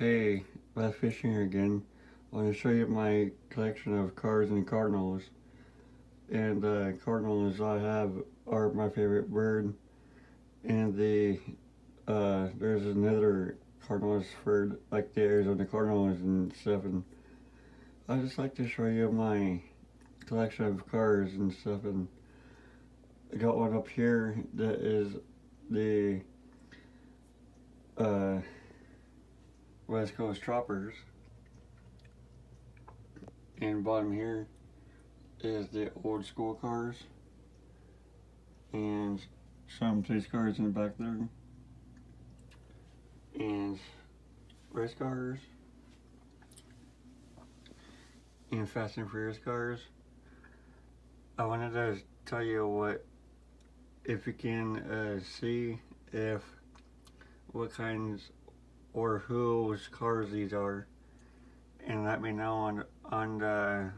Bass Fishing here again. I want to show you my collection of cards and cardinals. And uh, cardinals I have are my favorite bird. And the uh, there's another cardinals for like the Arizona Cardinals and stuff. And I just like to show you my collection of cards and stuff. And I got one up here that is the uh, West Coast Choppers. And bottom here is the old school cars. And some police cars in the back there. And race cars. And Fast and Furious cars. I wanted to tell you what, if you can uh, see if what kinds or whose cars these are and let me know on on the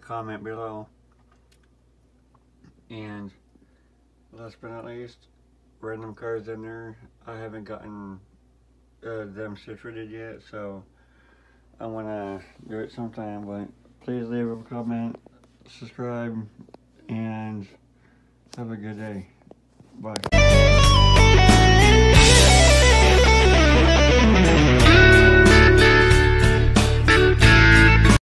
comment below. And last but not least random cars in there. I haven't gotten uh, them situated yet so I want to do it sometime but please leave a comment subscribe and have a good day. Bye